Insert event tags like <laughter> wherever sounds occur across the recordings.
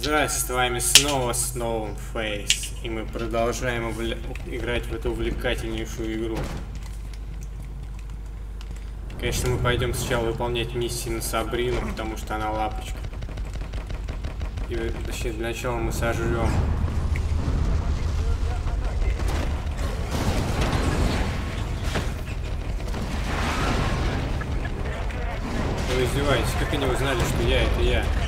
Здравствуйте, с вами снова Snow Face, и мы продолжаем играть в эту увлекательнейшую игру. Конечно, мы пойдем сначала выполнять миссии на Сабрину, потому что она лапочка. И, точнее, для начала мы сожрем. Вы издеваетесь, как они узнали, что я это я?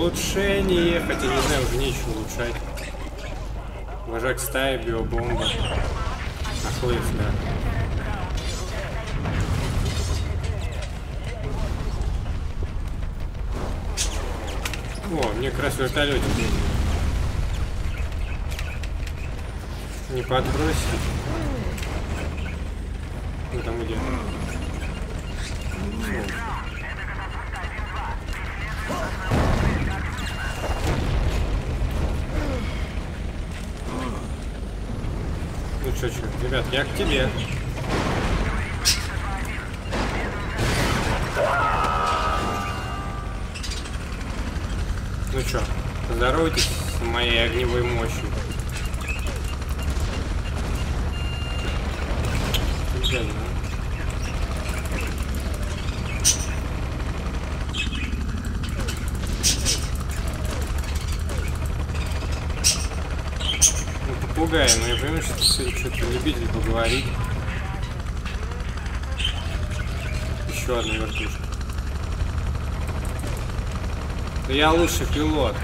Улучшение, хотя не знаю, уже нечего улучшать. Вожак стаи, биобомба. Охлыв, да. О, мне как раз вертолетик. Не подбросить. Ну там где? Ну чё, ребят, я к тебе. Ну чё, поздоровайтесь с моей огневой мощью. Блин, ну, попугай, но понимаю, что ты что-то любитель поговорить. Еще одна вертушка. Да я лучший пилот.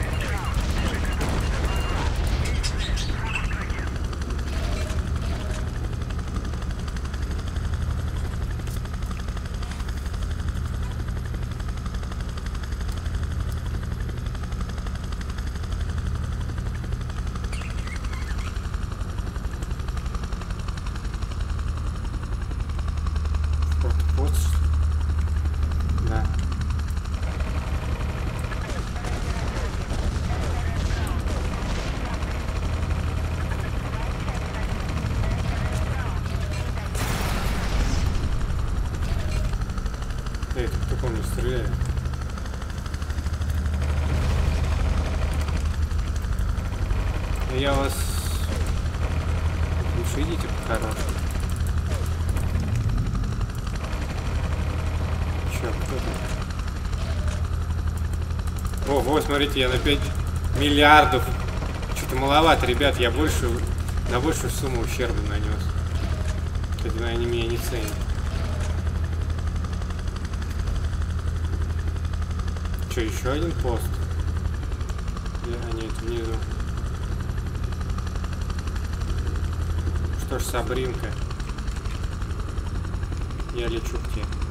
Вот, вот. Да. Эй, тут кто помню стреляет? Я вас... Лучше идите по-хорошему. Чё, кто там? Ого, смотрите, я на 5 миллиардов. Что-то маловато, ребят, я больше на большую сумму ущерба нанес. Кстати, они меня не ценят. Что, еще один пост? Или- А нет, внизу. Что ж, Сабринка. Я лечу к тебе.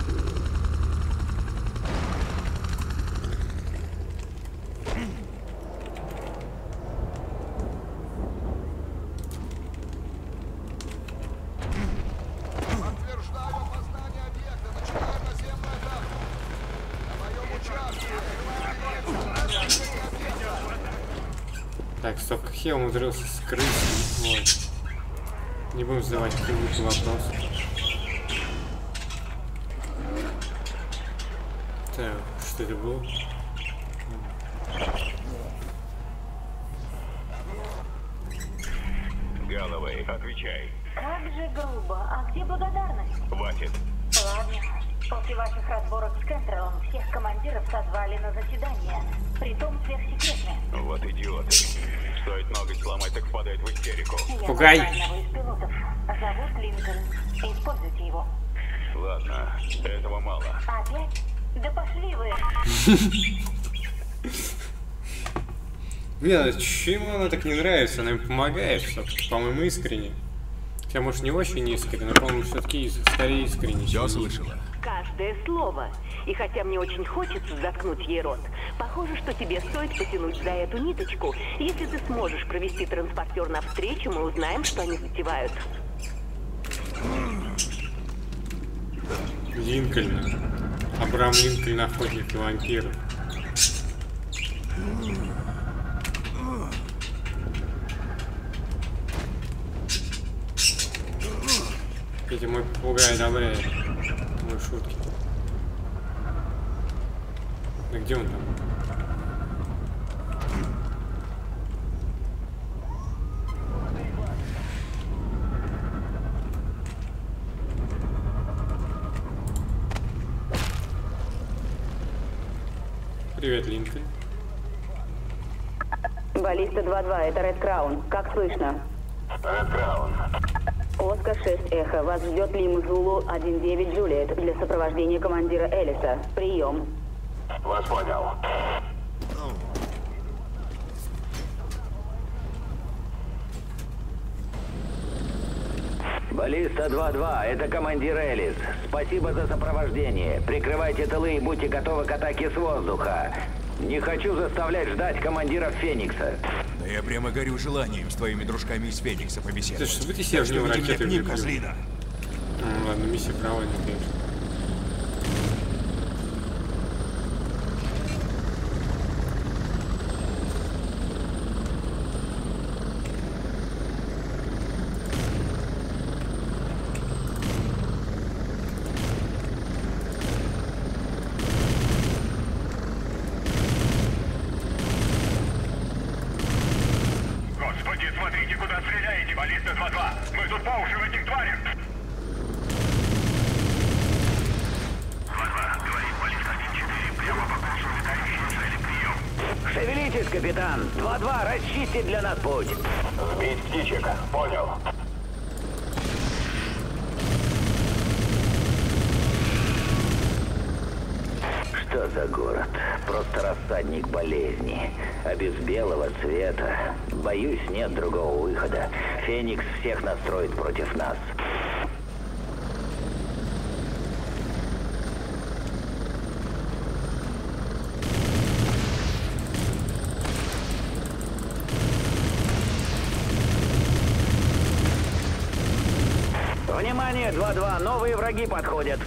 Я умудрился скрыть? Вот. Не будем задавать привычный вопрос. Так, что это было? Галловей, отвечай. Как же грубо. А где благодарность? Хватит. Ладно. После ваших разборок с Кентрелом всех командиров созвали на заседание. Притом сверхсекретное. Вот идиоты. Стоит ноготь сломать, так впадает в истерику. Пугай. Зовут Линкольн. Используйте его. Ладно, этого мало. Опять? Да пошли вы. Блин, а чему она так не нравится? Она им помогает по-моему, искренне. Хотя, может, не очень искренне, но, по-моему, все-таки скорее искренне. Все слышала. Каждое слово. И хотя мне очень хочется заткнуть ей рот, похоже, что тебе стоит потянуть за эту ниточку. Если ты сможешь провести транспортер навстречу, мы узнаем, что они затевают. Линкольн. Абрам Линкольн охотник и вампир. Видимо, мой попугай одобряет мои шутки. Да где он там? Привет, Линкольн. Баллиста 2-2, это Ред Краун. Как слышно? Ред Краун. Оскар 6 Эхо. Вас ждет Лима Зулу 1-9 Джулиет для сопровождения командира Элиса. Прием. Вас понял. Баллиста 2-2, это командир Элис. Спасибо за сопровождение. Прикрывайте тылы и будьте готовы к атаке с воздуха. Не хочу заставлять ждать командиров Феникса. Да я прямо горю желанием с твоими дружками из Феникса побеседовать. Слушай, вы что веди меня ракеты к ним, козлина. Ну, ладно, миссия провальная, конечно. Господи, смотрите, куда стреляете, баллиста 2-2. Мы тут по уши в этих тварях. 2-2, говорит баллиста 1-4. Прямо по курсу летающей цели. Прием. Шевелитесь, капитан. 2-2, расчистите для нас путь. Сбить птичек. Понял. Что за город? Просто рассадник болезни. А без белого цвета, боюсь, нет другого выхода. Феникс всех настроит против нас. Внимание, 2-2, новые враги подходят.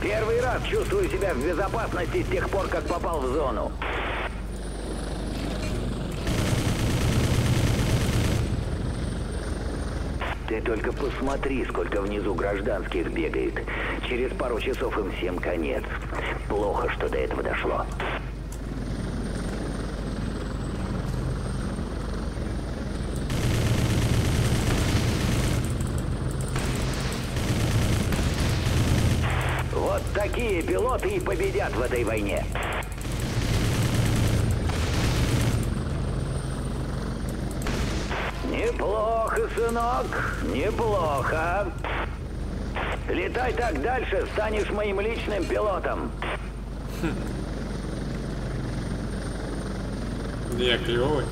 Первый раз чувствую себя в безопасности с тех пор, как попал в зону. Ты только посмотри, сколько внизу гражданских бегает. Через пару часов им всем конец. Плохо, что до этого дошло. Вот такие пилоты и победят в этой войне. Неплохо, сынок, неплохо. Летай так дальше, станешь моим личным пилотом. Я клевый.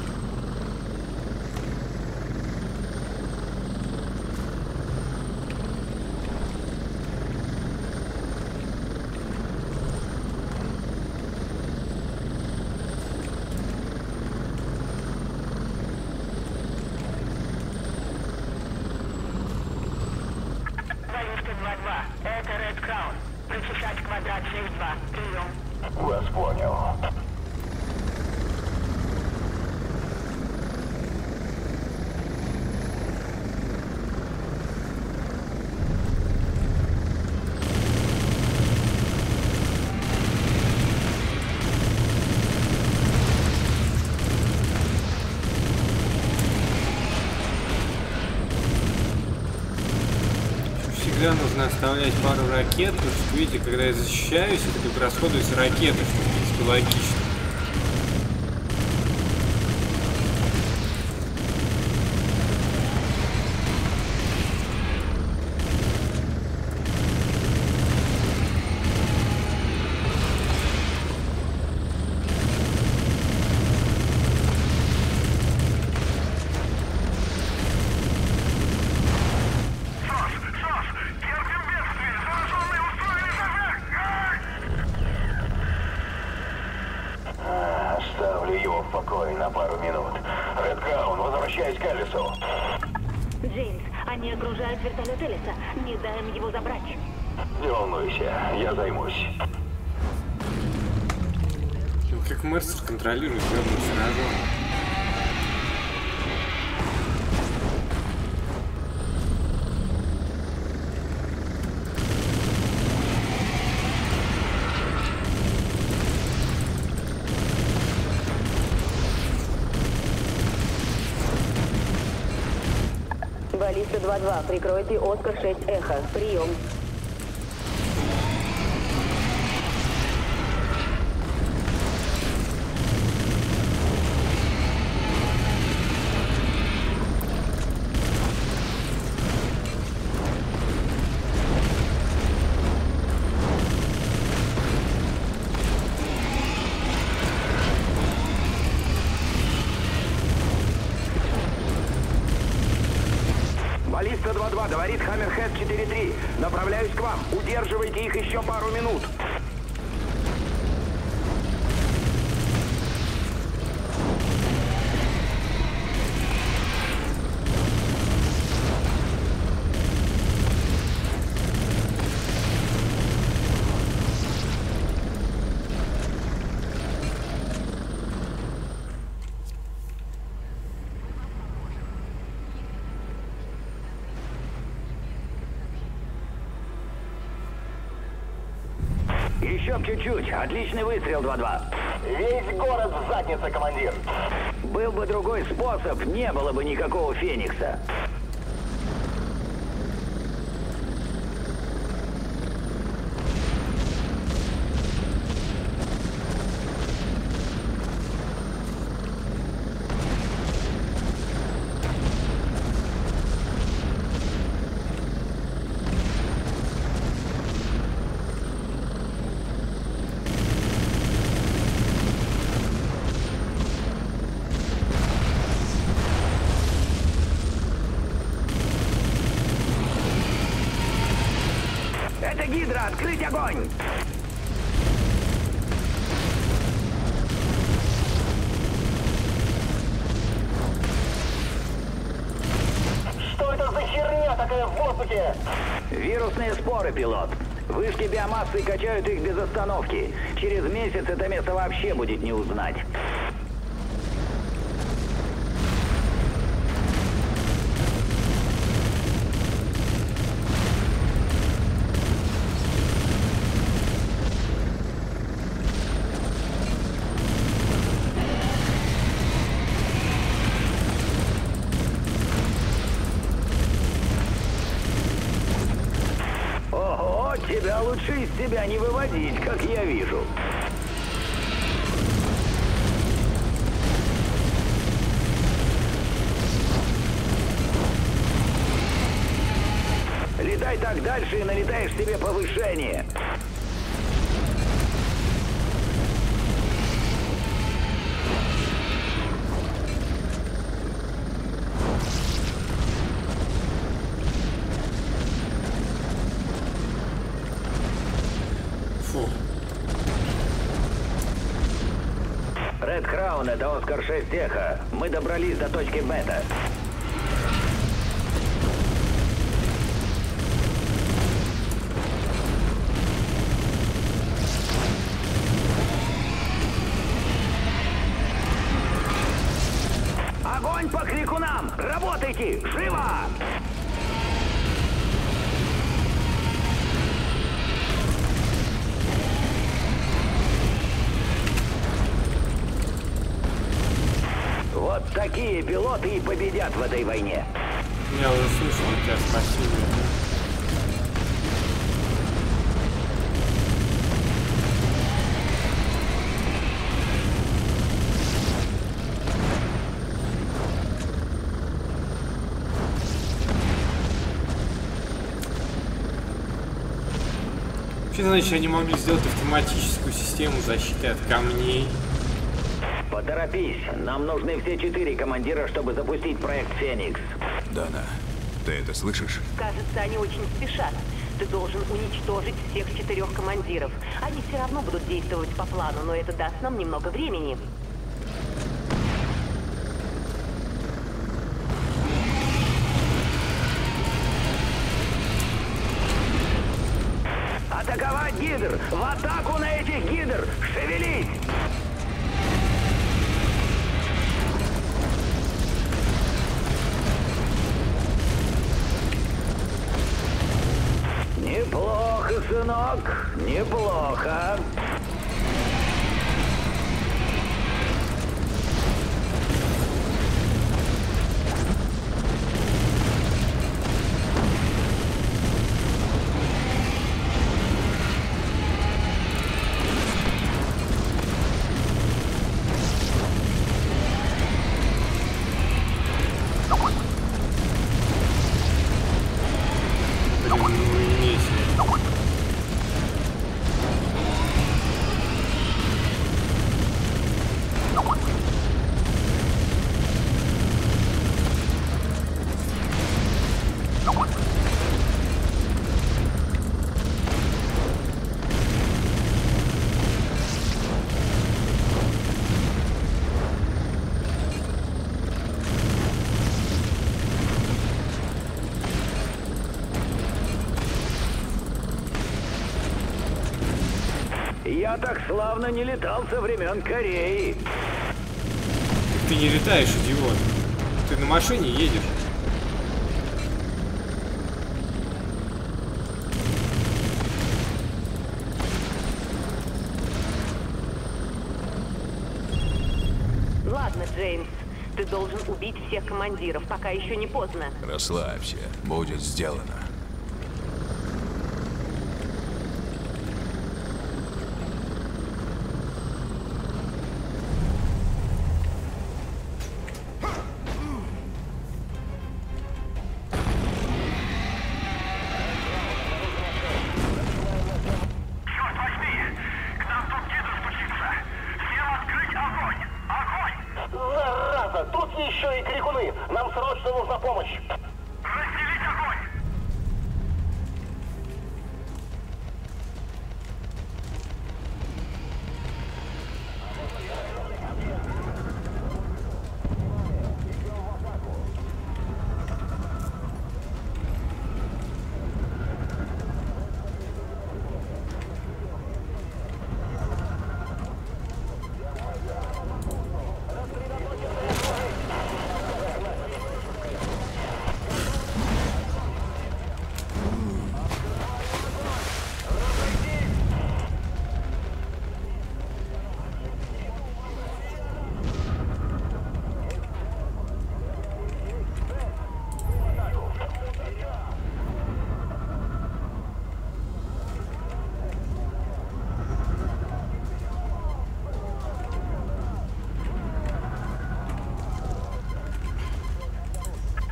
Баллиста 2-2, это Ред Краун. Прочесать квадрат 6-2. Прием. Вас понял. Всегда нужно оставлять пару ракет, потому что, видите, когда я защищаюсь, это как расходуются ракеты, что, логично. Мерсер контролирует гробницу ножом. Баллиста 2-2, прикройте Оскар-6 Эхо. Прием. Чуть-чуть. Отличный выстрел 2-2. Весь город в заднице, командир. Был бы другой способ, не было бы никакого Феникса. Это Гидра! Открыть огонь! Что это за херня такая в воздухе? Вирусные споры, пилот. Вышки биомассы качают их без остановки. Через месяц это место вообще будет не узнать. Оскар 6 Эхо. Мы добрались до точки бета. Такие пилоты и победят в этой войне. Я уже слышал тебя спасибо. Что значит они могли сделать автоматическую систему защиты от камней? Поторопись, нам нужны все четыре командира, чтобы запустить проект «Феникс». Дана, ты это слышишь? Кажется, они очень спешат. Ты должен уничтожить всех четырех командиров. Они все равно будут действовать по плану, но это даст нам немного времени. Атаковать гидр! В атаку на этих гидр! Шевелись! Сынок, неплохо. Я так славно не летал со времен Кореи. Ты не летаешь, идиот. Ты на машине едешь. Ладно, Джеймс, ты должен убить всех командиров, пока еще не поздно. Расслабься, будет сделано. Черт возьми! К нам тут дедов стучится! Всем открыть огонь! Огонь! Зараза, тут еще и крикуны. Нам срочно нужна помощь. Разделить огонь!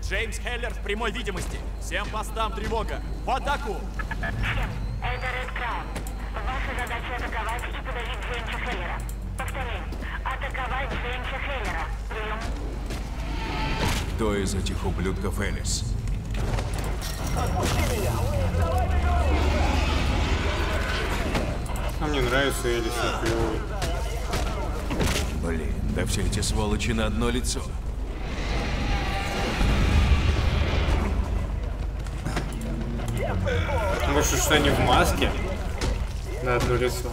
Джеймс Хеллер в прямой видимости. Всем постам тревога. В атаку! Это Ред Краун. Ваша задача атаковать и подавить Джеймса Хеллера. Повторяю, атаковать Джеймса Хеллера. Прием. Кто из этих ублюдков Элис? А мне нравится Элис, он. Блин, да все эти сволочи на одно лицо. Может, что они в маске? На одно лицо.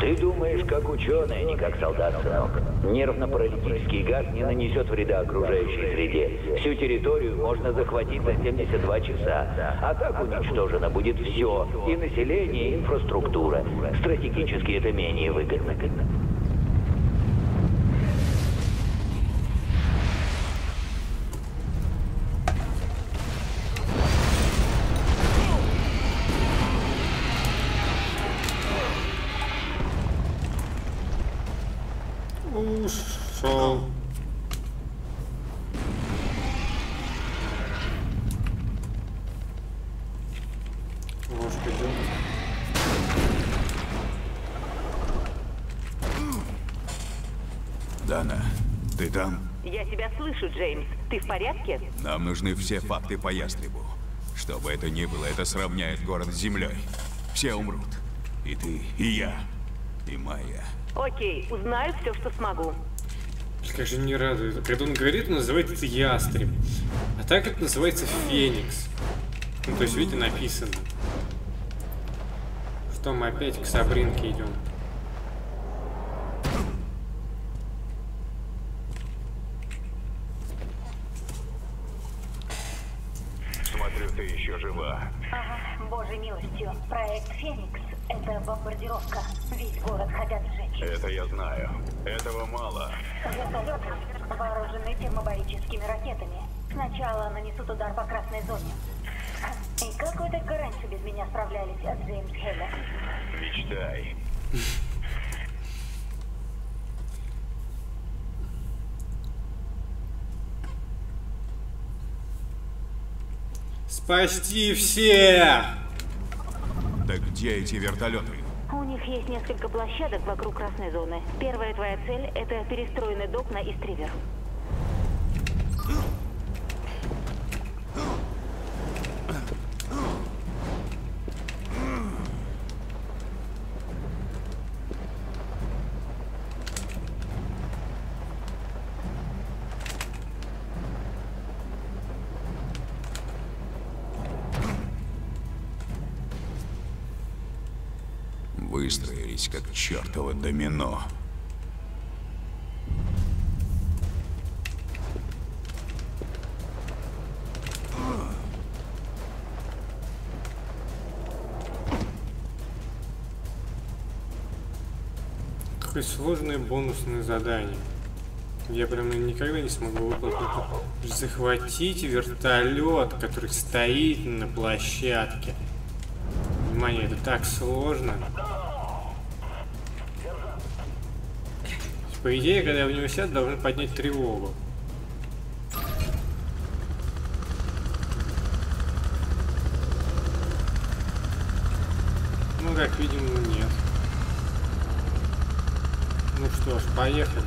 Ты думаешь, как ученый, а не как солдат, сынок. Нервно-паралитический газ не нанесет вреда окружающей среде. Всю территорию можно захватить за 72 часа. А так уничтожено будет все. И население, и инфраструктура. Стратегически это менее выгодно. Нам нужны все факты по ястребу. Что бы это ни было, это сравняет город с землей. Все умрут. И ты, и я, и Майя. Окей, узнаю все, что смогу. Как же не радует. Когда он говорит, он называет это ястреб. А так это называется феникс. Ну, то есть, видите, написано. Что мы опять к Сабринке идем. Смотрю, ты еще жива. Ага, милостью. Проект «Феникс» — это бомбардировка. Весь город хотят сжечь. Это я знаю. Этого мало. Вертолеты вооружены термобарическими ракетами. Сначала нанесут удар по красной зоне. И как вы только раньше без меня справлялись, Джеймс Хеллер? Мечтай. Спасти всех! Так где эти вертолеты? У них есть несколько площадок вокруг красной зоны. Первая твоя цель — это перестроенный док на Истривер. Выстроились как чертово домино. Какое сложное бонусное задание. Я прям никогда не смогу выполнить. Захватить вертолет, который стоит на площадке. Внимание, это так сложно. По идее, когда я в него сяду, должен поднять тревогу. Ну, как видим, нет. Ну что ж, поехали.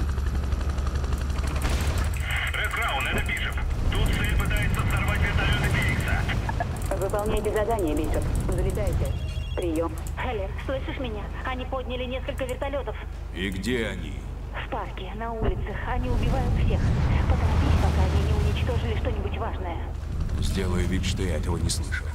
Ред Краун, это Бишоп. Тут цель пытается сорвать вертолеты Феникса. Выполняйте задание, Бишоп. Взлетайте. Прием. Хеллер, слышишь меня? Они подняли несколько вертолетов. И где они? В парке, на улицах. Они убивают всех. Поторопись, пока они не уничтожили что-нибудь важное. Сделаю вид, что я этого не слышал.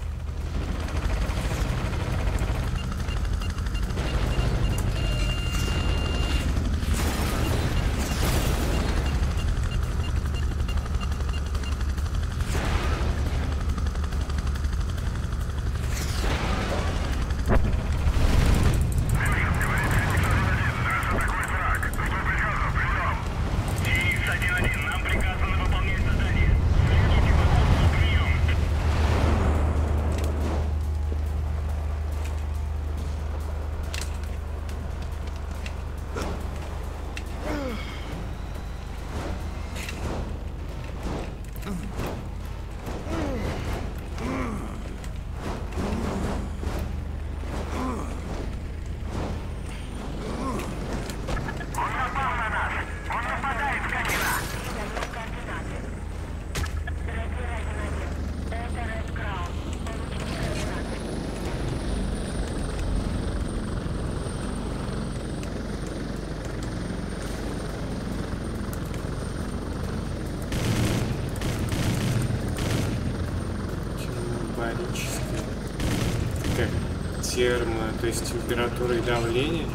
Температура и давление.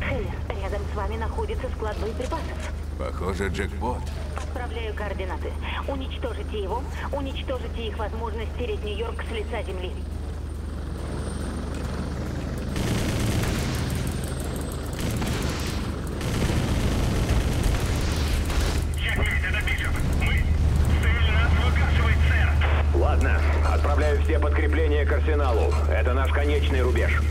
Хеллер, рядом с вами находится склад боеприпасов. Похоже, джекпот. Отправляю координаты. Уничтожите его, уничтожите их возможность стереть Нью-Йорк с лица земли. Конечный рубеж.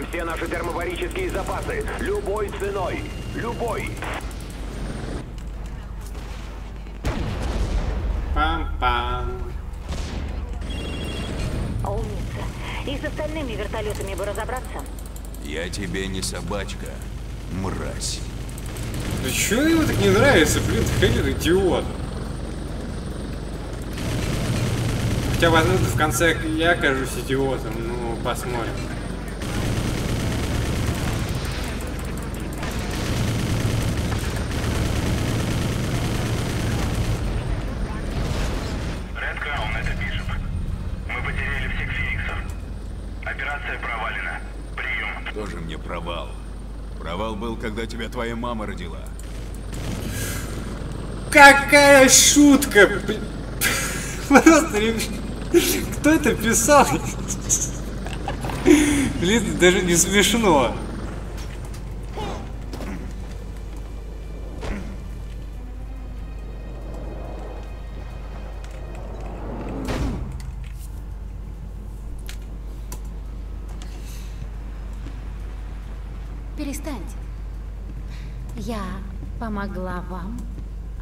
Там все наши термобарические запасы. Любой ценой. Любой. Пам-пам. Умница. И с остальными вертолетами бы разобраться. Я тебе не собачка, мразь. Да чё ему так не нравится, блин, Хеллер идиот. Хотя, возможно, в конце я окажусь идиотом, ну, посмотрим. Ред Краун, это Бишоп. Мы потеряли всех Фениксов. Операция провалена. Прием. Тоже мне провал. Провал был, когда тебя твоя мама родила. Какая шутка! Просто, кто это писал? Блин, даже не смешно. Перестаньте. Я помогла вам,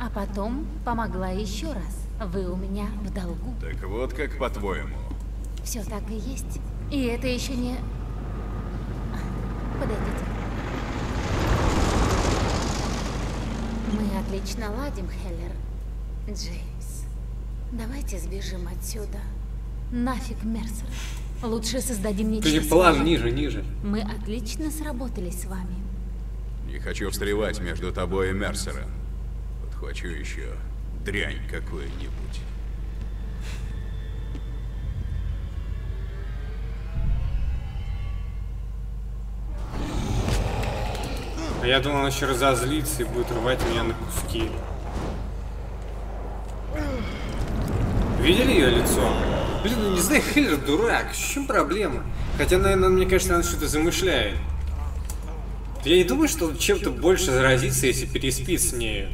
а потом помогла еще раз. Вы у меня в долгу. Так вот как по-твоему. Все так и есть. И это еще не... Подойдите. Мы отлично ладим, Хеллер. Джеймс, давайте сбежим отсюда. Нафиг Мерсер. Лучше создадим нечто Переплан свое. ниже, ниже. Мы отлично сработались с вами. Не хочу встревать между тобой и Мерсером. Подхвачу еще дрянь какую-нибудь. А я думал, он еще разозлится и будет рвать меня на куски. Видели ее лицо? Блин, ну не знаю, <laughs> Хиллер дурак. В чем проблема? Хотя, наверное, мне кажется, она что-то замышляет. Я не думаю, что он чем-то больше заразится, если переспит с нею.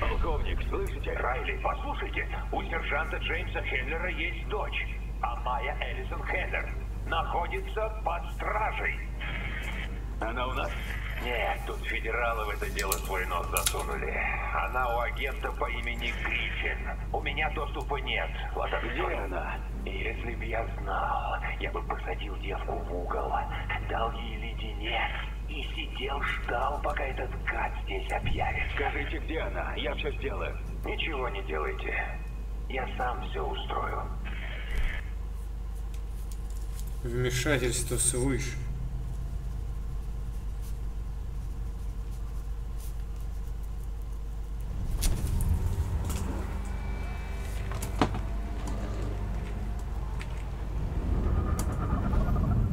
Полковник, слышите? Райли, послушайте, у сержанта Джеймса Хеллера есть дочь, а Майя Эллисон Хеллер находится под стражей. Она у нас? Нет, тут федералы в это дело свой нос засунули. Она у агента по имени Гриффин. У меня доступа нет. Где она? Если бы я знал, я бы посадил девку в угол, дал ей леденец и сидел, ждал, пока этот гад здесь объявится. Скажите, где она? Я все сделаю. Ничего не делайте. Я сам все устрою. Вмешательство свыше.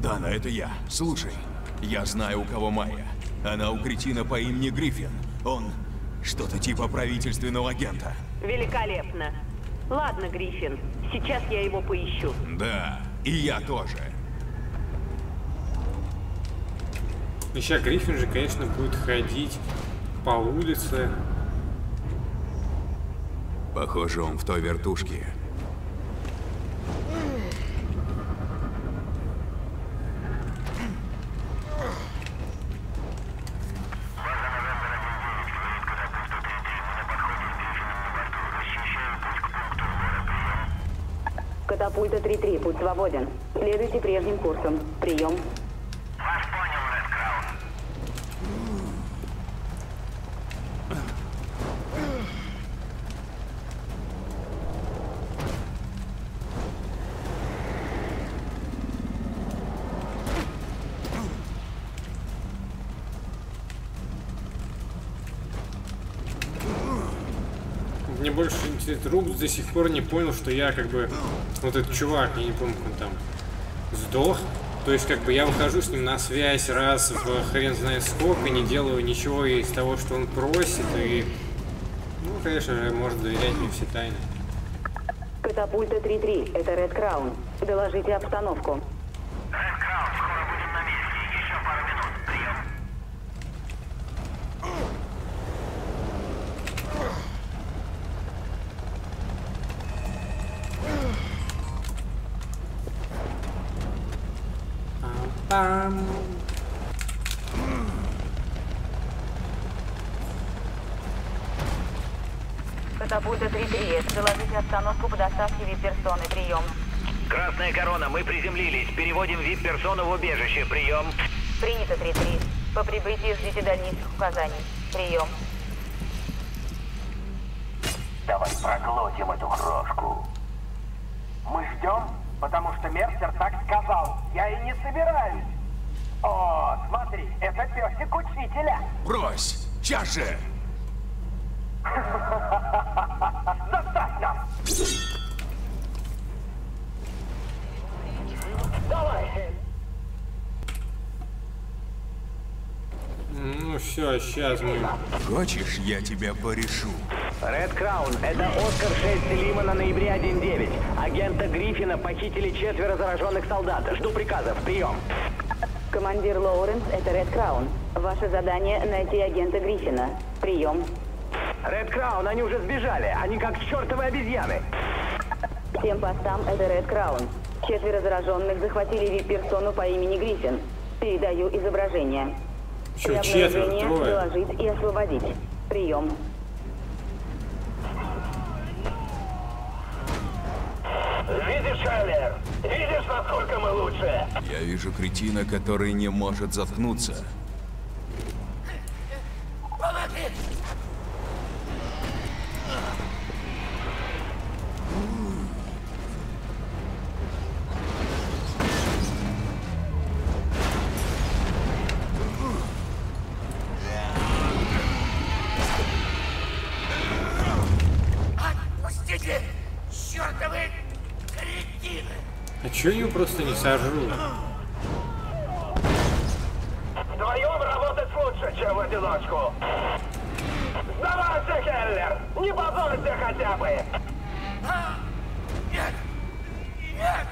Дана, это я. Слушай, я знаю, у кого Майя. Она у кретина по имени Гриффин. Он что-то типа правительственного агента. Великолепно. Ладно, Гриффин, сейчас я его поищу. Да, и я тоже. Сейчас Гриффин же, конечно, будет ходить по улице. Похоже, он в той вертушке. Катапульта 3-3, путь свободен. Следуйте прежним курсом. Прием. Мне больше интересно, Рук до сих пор не понял, что я как бы вот этот чувак, я не помню, как он там сдох. То есть как бы я выхожу с ним на связь раз в хрен знает сколько, не делаю ничего из того, что он просит, и ну, конечно же, может доверять мне все тайны. Катапульта 3-3, это Ред Краун. Доложите обстановку. Пам. Катапульта 3-3, доложите обстановку по доставке вип-персоны. Прием. Красная корона, приземлились. Переводим вип-персону в убежище. Прием. Принято 3-3. По прибытии ждите дальнейших указаний. Прием. Давай проглотим эту крошку. Мы ждем, потому что Мерсер так сказал. Я и не собираюсь. О, смотри, это песик учителя. Брось! Сейчас же! Заставь нас! Давай! Ну все, сейчас мы... Хочешь, я тебя порешу? Ред Краун, это Оскар 6 Лима на ноябре 1.9. Агента Гриффина похитили четверо зараженных солдат. Жду приказов. Прием. Командир Лоуренс, это Ред Краун. Ваше задание — найти агента Гриффина. Прием. Ред Краун, они уже сбежали. Они как чертовы обезьяны. Всем постам, это Ред Краун. Четверо зараженных захватили вип-персону по имени Гриффин. Передаю изображение. Чё, При четверо, трое? доложить и освободить. Прием. Видишь, Хайлер? Видишь, насколько мы лучше? Я вижу кретина, который не может заткнуться. Помоги! Просто не сожрут? Вдвоем работать лучше, чем в одиночку. Сдавайся, Хеллер! Не позорься хотя бы! Нет! Нет!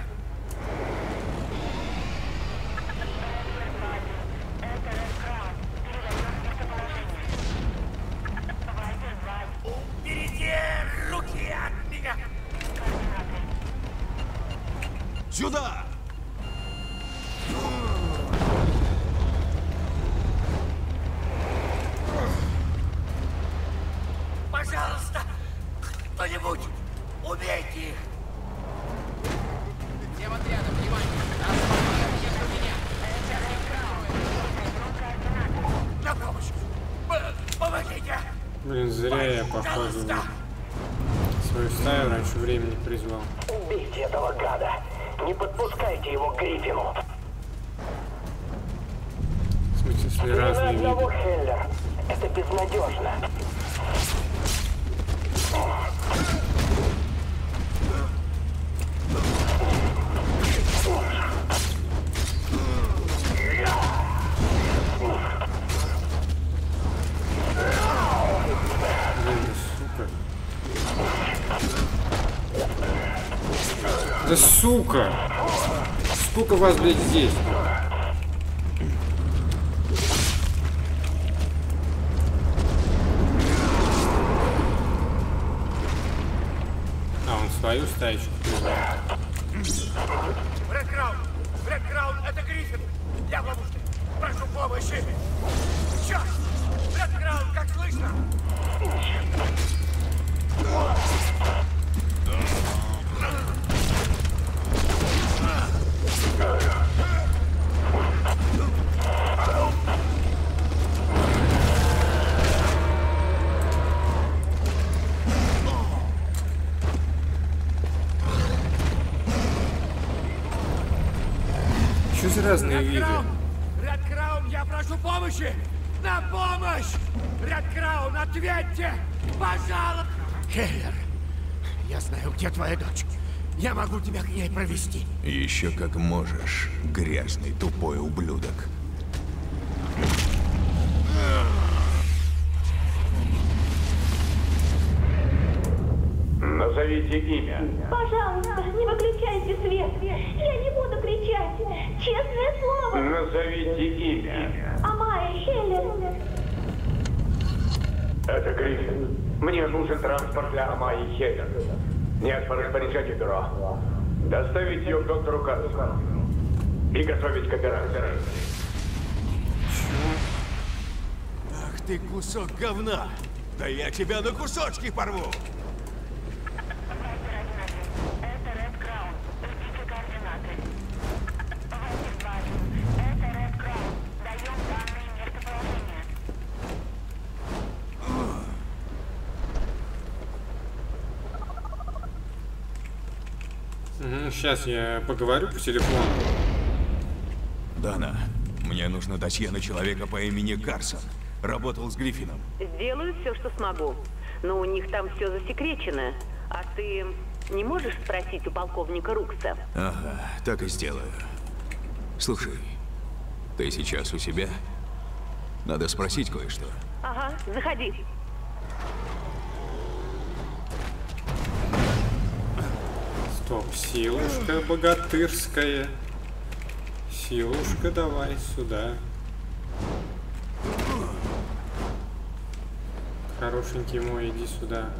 Уберите руки от меня! Сюда! Пожалуйста, кто-нибудь, убейте их! Всем отрядом, внимание! На помощь! П- Помогите! Блин, зря я, похоже, свою стаю раньше времени призвал. Убейте этого гада! Не подпускайте его к Гриффину! В смысле, если Не разные виды. одного, Хеллер! Это безнадежно! Блин, да сука. Сколько вас, блядь, здесь? А, он свою стаечку призвал. Ред Краун! Ред Краун, это Гриффин! Я в ловушке! Прошу помощи! Черт! Ред Краун, как слышно? Разные виды? Ред Краун, я прошу помощи! На помощь! Ред Краун, ответьте! Пожалуйста! Хеллер, я знаю, где твоя дочь. Я могу тебя к ней провести. Еще как можешь, грязный тупой ублюдок. Назовите имя. Пожалуйста, не выключайте свет. Я не кричать. Честное слово. Назовите имя. Амая Хеллер. Это Гриффин. Мне нужен транспорт для Амайи Хеллер. Нет, по распоряжению бюро. Доставить ее к доктору Карлсону. И готовить к операции. Ах ты кусок говна! Да я тебя на кусочки порву! Это Ред Краун. Ждите координаты. Это Ред Краун. Даем данные местоположения. Сейчас я поговорю по телефону. Дана, мне нужно досье на человека по имени Карсон. Работал с Гриффином. Сделаю все, что смогу. Но у них там все засекречено. А ты не можешь спросить у полковника Рукса? Ага, так и сделаю. Слушай, ты сейчас у себя? Надо спросить кое-что. Ага, заходи. Стоп, силушка богатырская. Силушка, давай сюда. Хорошенький мой, иди сюда.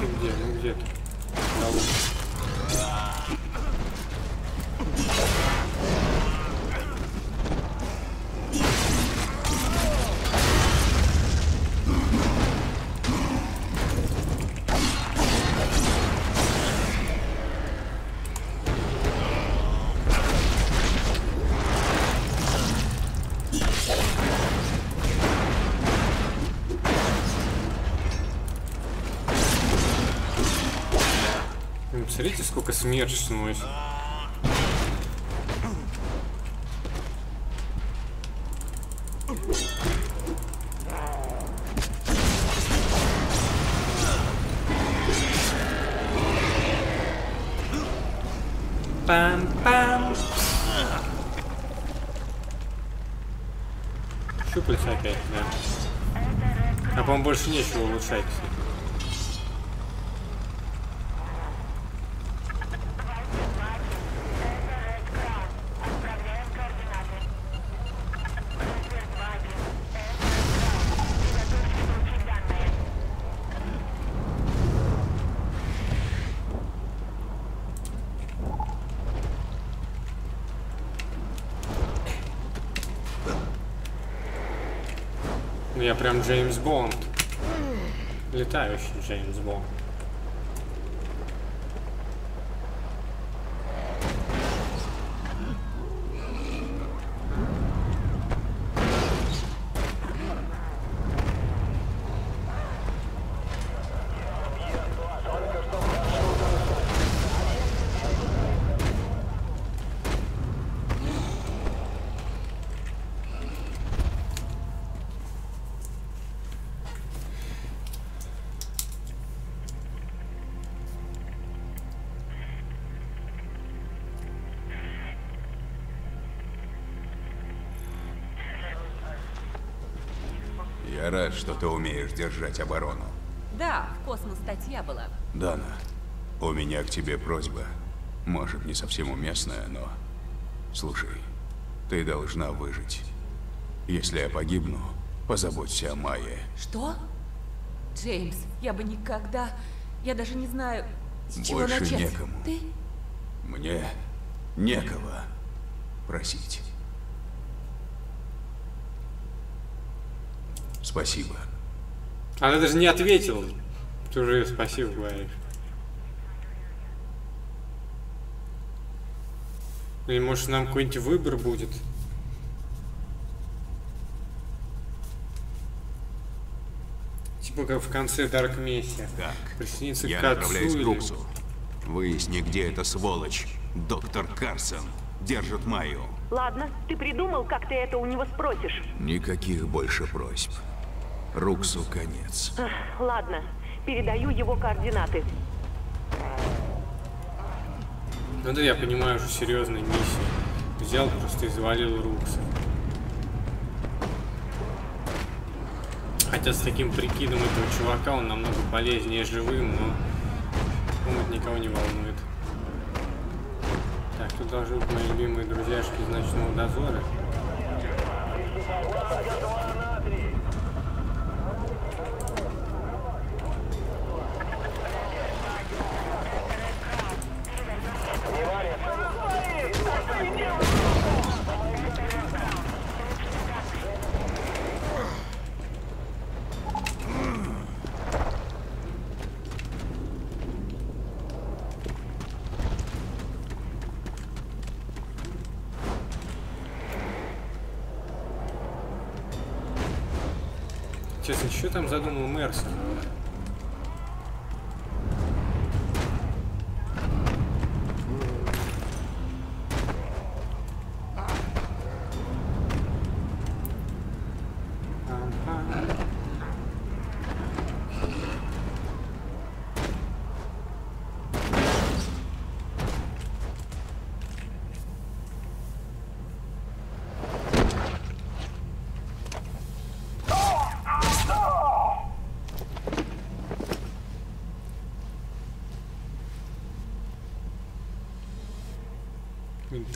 Ты где? Ну где ты? Да вот. Сколько смерч сносит. Пам-пам. Щупальца опять, да. А по-моему больше нечего улучшать, кстати. Я прям Джеймс Бонд. Летающий Джеймс Бонд. Что ты умеешь держать оборону. Да, в космос статья была. Дана, у меня к тебе просьба. Может, не совсем уместная, но... Слушай, ты должна выжить. Если я погибну, позаботься о Майе. Что? Джеймс, я бы никогда... Я даже не знаю, с чего Больше начать. некому. Ты? Мне некого просить. Спасибо. Она даже не ответила. Ты уже спасибо говоришь. Или может нам какой-нибудь выбор будет? Типа как в конце Дарк Месси. Так, Присоединиться я к отцу направляюсь к или- Руксу. Выясни, где эта сволочь. Доктор Карсон держит Майю. Ладно, ты придумал, как ты это у него спросишь? Никаких больше просьб. Руксу конец. Ладно, передаю его координаты. Ну да, я понимаю, что серьезная миссия. Взял, просто и завалил Рукса. Хотя с таким прикидом этого чувака он намного полезнее живым, но это никого не волнует. Так, тут должны быть мои любимые друзьяшки из ночного дозора.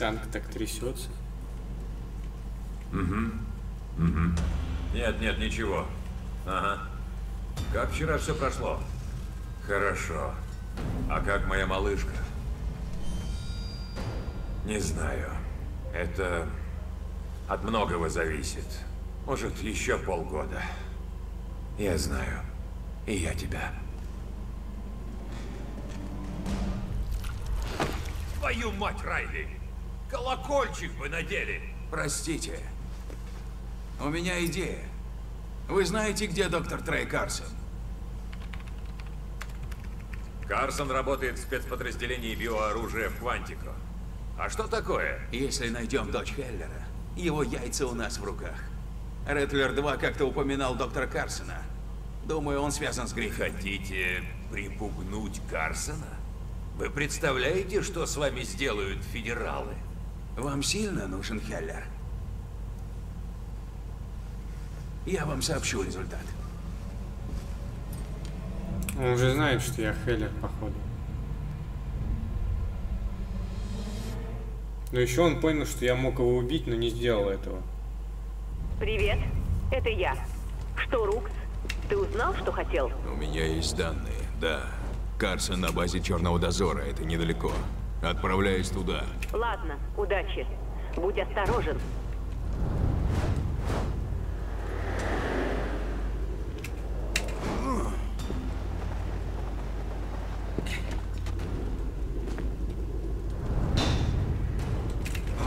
Танк так трясется. Угу. Угу. Нет, нет, ничего. Ага. Как вчера все прошло? Хорошо. А как моя малышка? Не знаю. Это от многого зависит. Может, еще полгода. Я знаю. И я тебя. Твою мать, Райли! Колокольчик бы надели! Простите. У меня идея. Вы знаете, где доктор Трей Карсон? Карсон работает в спецподразделении биооружия в Квантико. А что такое? Если найдем дочь Хеллера, его яйца у нас в руках. Реттлер 2 как-то упоминал доктора Карсона. Думаю, он связан с Гриффином. Хотите припугнуть Карсона? Вы представляете, что с вами сделают федералы? Вам сильно нужен Хеллер? Я вам сообщу результат. Он уже знает, что я Хеллер, походу. Но еще он понял, что я мог его убить, но не сделал этого. Привет, это я. Что, Рукс? Ты узнал, что хотел? У меня есть данные, да. Карсон на базе Черного Дозора, это недалеко. Отправляюсь туда. Ладно, удачи. Будь осторожен.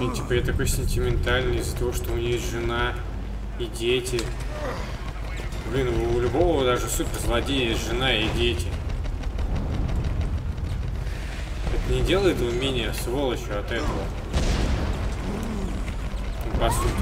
И типа я такой сентиментальный из-за того, что у нее есть жена и дети. Блин, у любого даже суперзлодея есть жена и дети. Это не делает его менее сволочью от этого. По сути.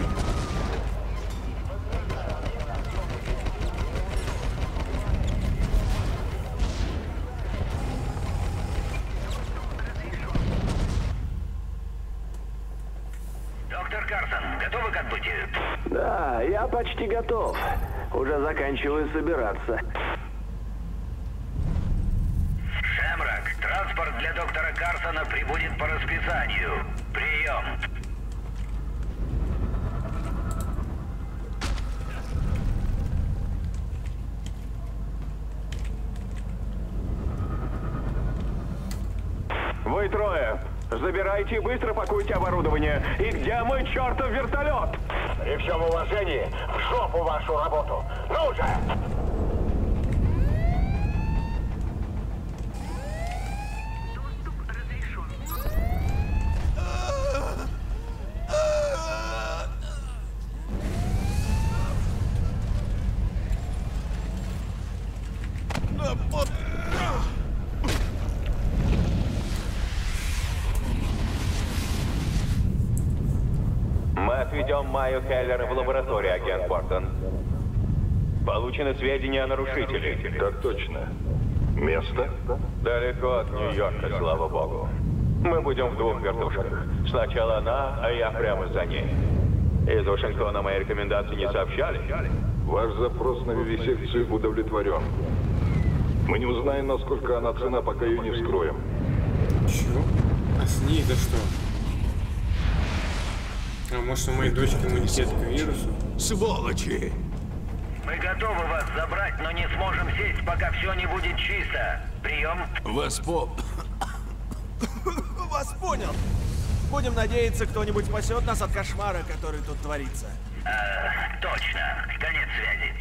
Доктор Карсон, готовы к отбытию? Да, я почти готов. Уже заканчиваю собираться. Шемрак, транспорт для Карсона прибудет по расписанию. Прием. Вы трое. Забирайте и быстро пакуйте оборудование. И где мой чертов вертолет? При всем уважении, в жопу вашу работу. Ну же! Мы Майю Хеллер в лабораторию, агент Бортон. Получены сведения о нарушителе. Так точно. Место? Далеко от Нью-Йорка, слава богу. Мы будем в двух вертушках. Сначала она, а я прямо за ней. Из Вашингтона мои рекомендации не сообщали? Ваш запрос на вивисекцию удовлетворен. Мы не узнаем, насколько она цена, пока ее не вскроем. Чего? А с ней за что? А может у моей дочки иммунитет к вирусу? Сволочи! Мы готовы вас забрать, но не сможем сесть, пока все не будет чисто. Прием. Вас по... <coughs> Вас понял. Будем надеяться, кто-нибудь спасет нас от кошмара, который тут творится. Э, точно. Конец связи.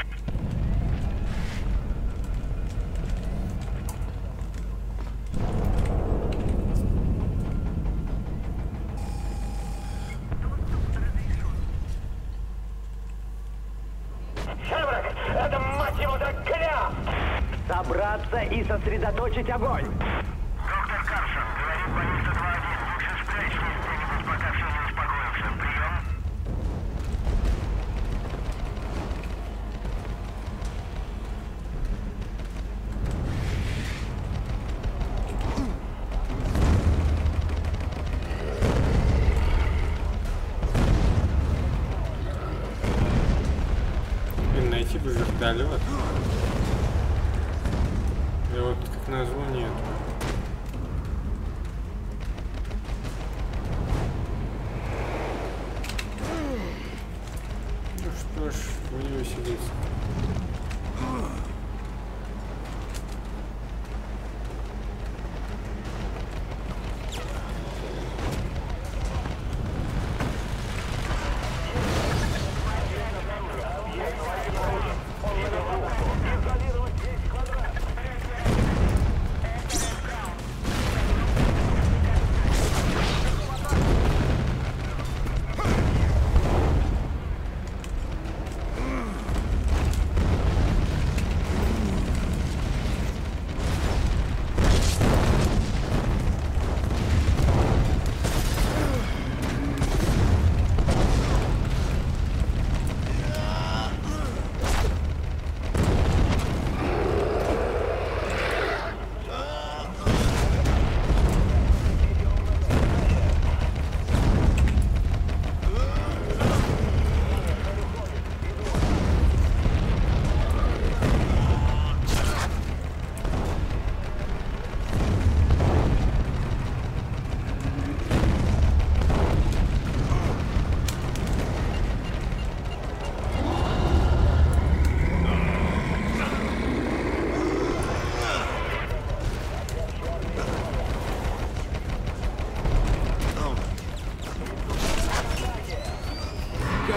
Шеврок, это мать его так грязь! Собраться и сосредоточить огонь! Доктор Карсон, говорит больница 2-1. Лучше спрячьтесь где-нибудь, пока все не успокоится. Прием. Блин, найти бы вертолет.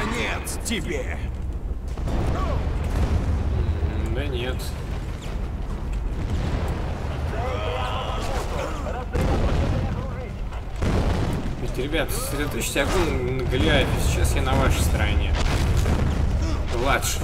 Конец тебе! Да нет. Ведь, ребят, сосредоточьте огонь на Голиафе. Сейчас я на вашей стороне. Младший.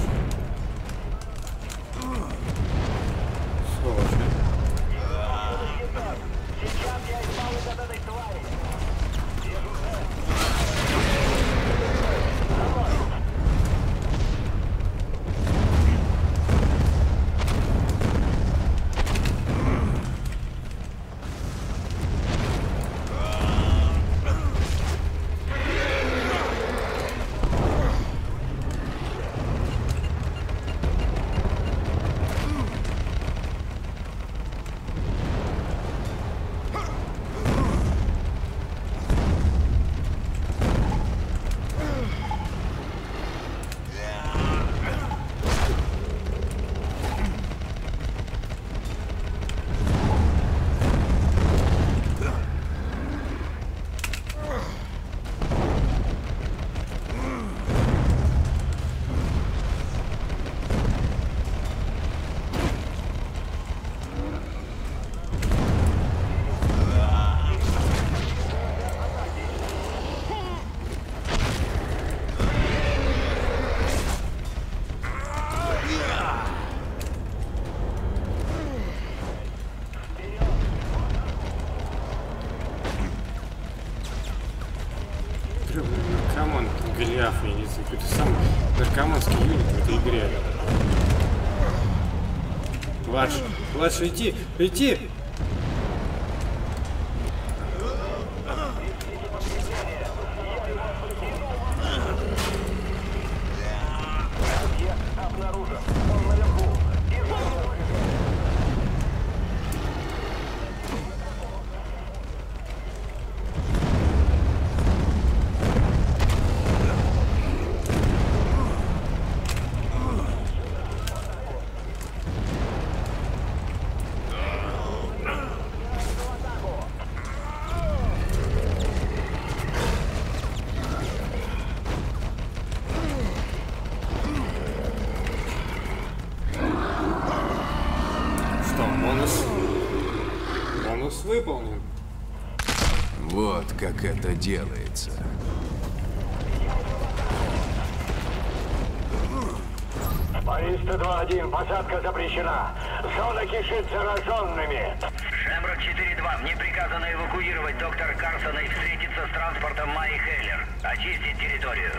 Младший, младший, иди, иди! Что, бонус? Бонус выполнен. Вот как это делается. Борис 2-1, посадка запрещена. Зона кишит зараженными. Шемрок 4-2, мне приказано эвакуировать доктора Карсона и встретиться с транспортом Майи Хейлер. Очистить территорию.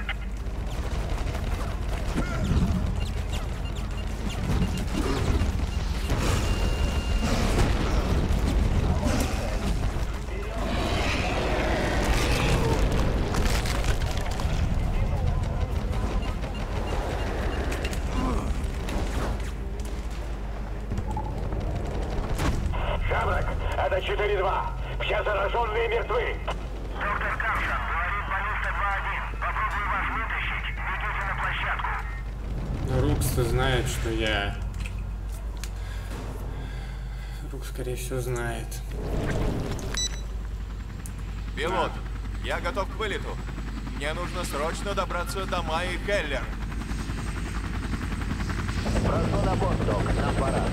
Шамрак, это 4-2. Все зараженные мертвы. Доктор Карсон, говорит Борис 2-1. Попробую вас вытащить. Бегите на площадку. Рукс-то знает, что я... Всего, знает. Пилот, я готов к вылету. Мне нужно срочно добраться до Майи Хеллер. Прошу на борт, док, нам пора.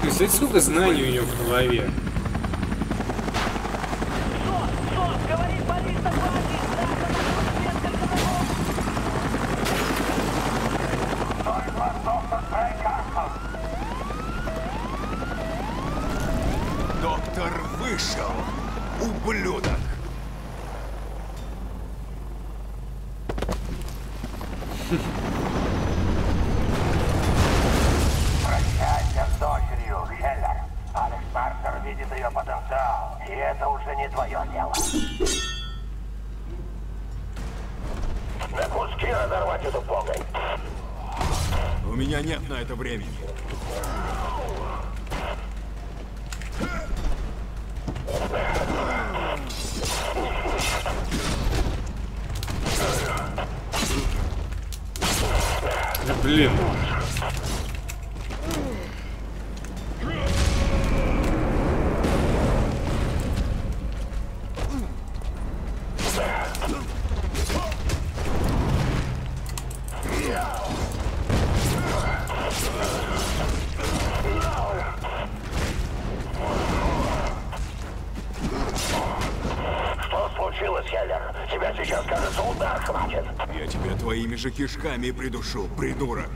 Представляете, сколько знаний у него в голове? Же кишками придушу, придурок.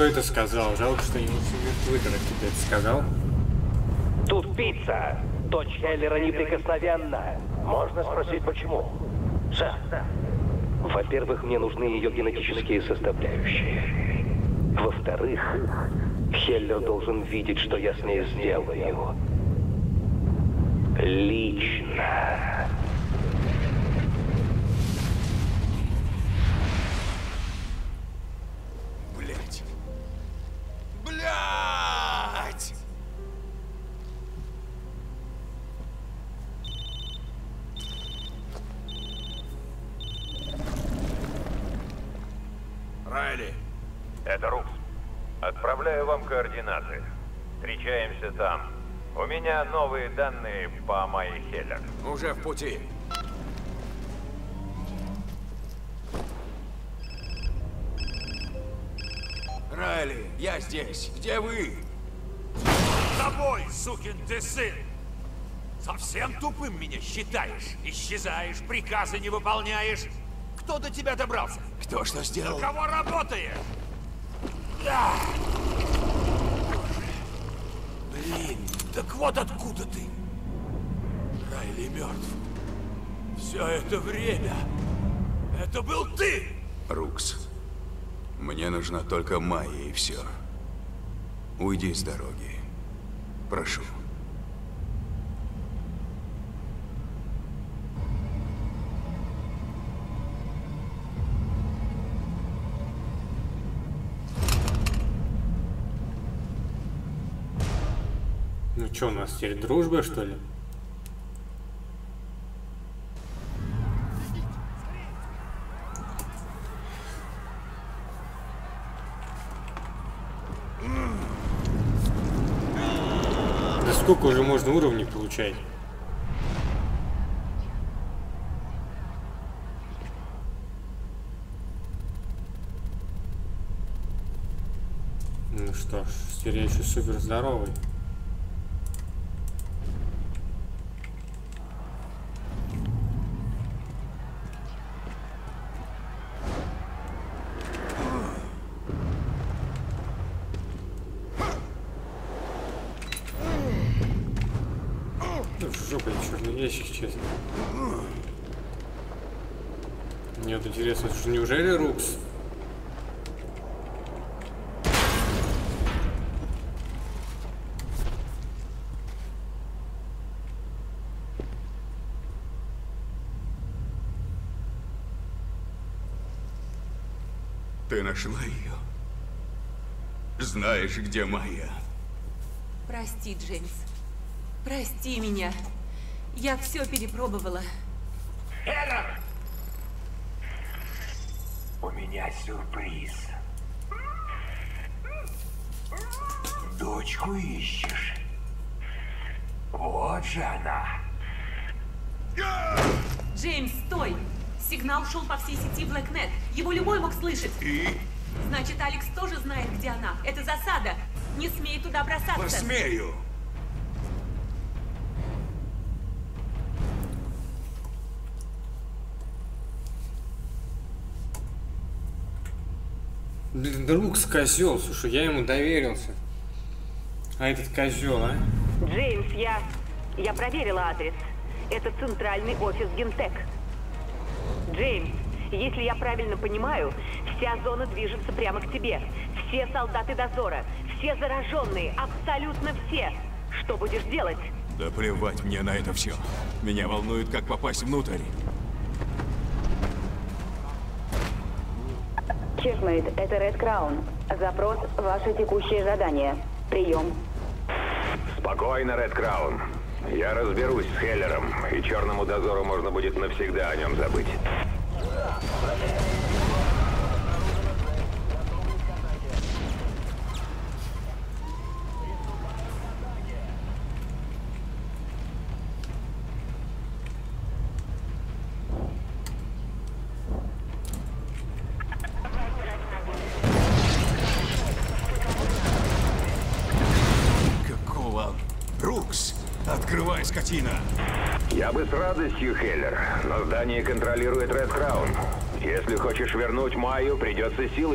Кто это сказал? Жалко, что не Твиттер тебе это сказал. Тут пицца. Дочь Хеллера неприкосновенна. Можно спросить, почему? Сэр. Во-первых, мне нужны ее генетические составляющие. Во-вторых, Хеллер должен видеть, что я с ней сделаю. Лично. Координаты. Встречаемся там. У меня новые данные по Майе Хеллер. уже в пути. Райли, я здесь. Где вы? тобой, сукин ты сын! Совсем тупым меня считаешь? Исчезаешь, приказы не выполняешь? Кто до тебя добрался? Кто что сделал? На кого работаешь? Да! Блин, так вот откуда ты! Райли мертв. Все это время это был ты! Рукс, мне нужна только Майя и все. Уйди с дороги. Прошу. Что, у нас теперь дружба, что ли? Да сколько уже можно уровней получать? Ну что ж, теперь я еще супер здоровый. Ну, в жопу черный ящик, честно. Мне вот интересно, что неужели Рукс? Ты нашла ее? Знаешь, где Майя? Прости, Джеймс. Прости меня. Я все перепробовала. Эллен! У меня сюрприз. Дочку ищешь? Вот же она. Джеймс, стой! Сигнал шел по всей сети BlackNet. Его любой мог слышать. И? Значит, Алекс тоже знает, где она. Это засада. Не смей туда бросаться. Посмею. Блин, Рукс козел, слушай, я ему доверился. А этот козел, а? Джеймс, я... Я проверила адрес. Это центральный офис Гентек. Джеймс, если я правильно понимаю, вся зона движется прямо к тебе. Все солдаты дозора, все зараженные, абсолютно все. Что будешь делать? Да плевать мне на это все. Меня волнует, как попасть внутрь. Чекмейт, это Ред Краун. Запрос – ваше текущее задание. Прием. Спокойно, Ред Краун. Я разберусь с Хеллером, и Черному Дозору можно будет навсегда о нем забыть. Майю, придется силой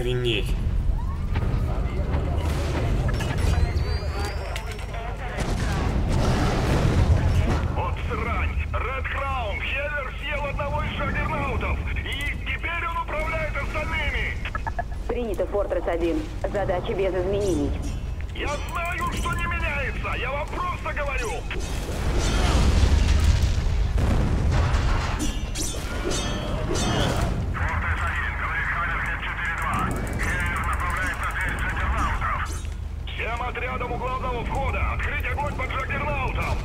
Охренеть. Вот срань! Ред Краун! Хеллер съел одного из шагернаутов! И теперь он управляет остальными! Принято, Фортресс-1. Задача без изменений. Я знаю, что не меняется! Я вам просто говорю! Главного входа! Открыть огонь по джаггернаутам!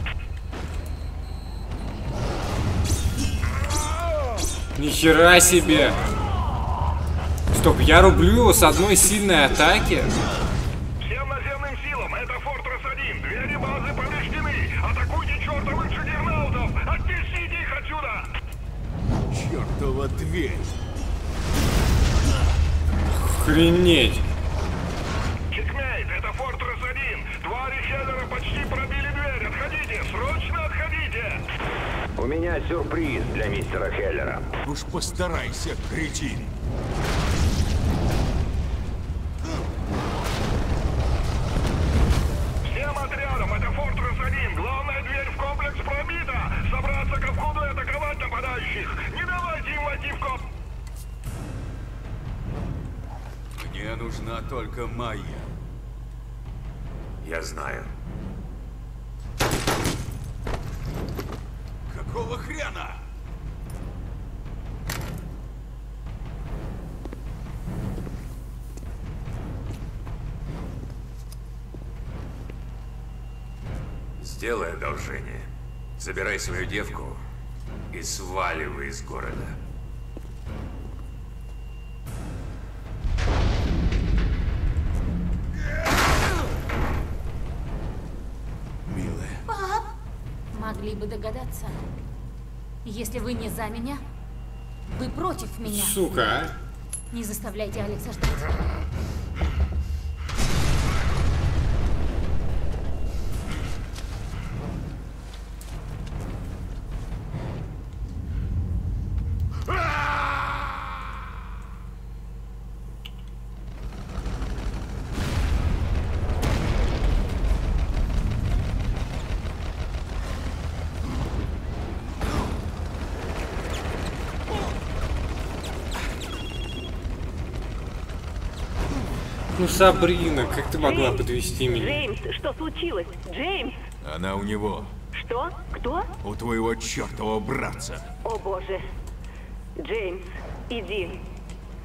Нихера себе! Стоп, я рублю его с одной сильной атаки? Всем наземным силам! Это Фортресс-1! Двери базы повреждены! Атакуйте чертовых джаггернаутов! Оттащите их отсюда! Чертова дверь! Охренеть! Чекмейт, это Фортресс-1! Твари Хеллера почти пробили дверь! Отходите! Срочно отходите! У меня сюрприз для мистера Хеллера. Уж постарайся, кретин! Забирай свою девку и сваливай из города. Милая. Пап! Могли бы догадаться. Если вы не за меня, вы против меня. Сука, а? Не заставляйте Алекса ждать. Сабрина, как ты могла подвести меня? Джеймс, что случилось? Джеймс! Она у него, Что? Кто? у твоего чертового братца. О боже. Джеймс, иди.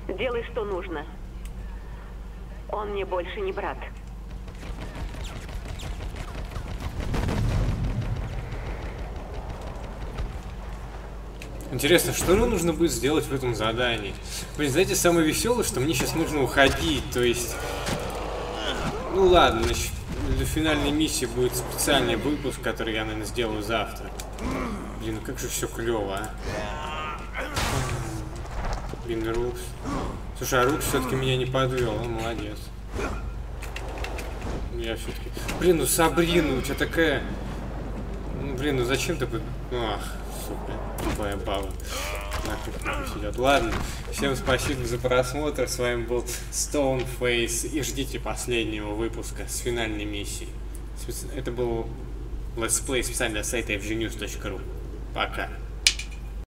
Делай, что нужно. Он мне больше не брат. Интересно, что нам нужно будет сделать в этом задании? Блин, знаете, самое веселое, что мне сейчас нужно уходить, то есть... Ну ладно, значит, для финальной миссии будет специальный выпуск, который я, наверное, сделаю завтра. Блин, ну как же все клево, а? Блин, Рукс. Слушай, а Рукс все-таки меня не подвел, он молодец. Я все-таки... Блин, ну Сабрина, у тебя такая... Ну, блин, ну зачем ты... Ах, сука, тупая баба. Сидят. Ладно, всем спасибо за просмотр. С вами был Stoneface. И ждите последнего выпуска с финальной миссией. Это был летсплей специально для сайта fgnews.ru. Пока.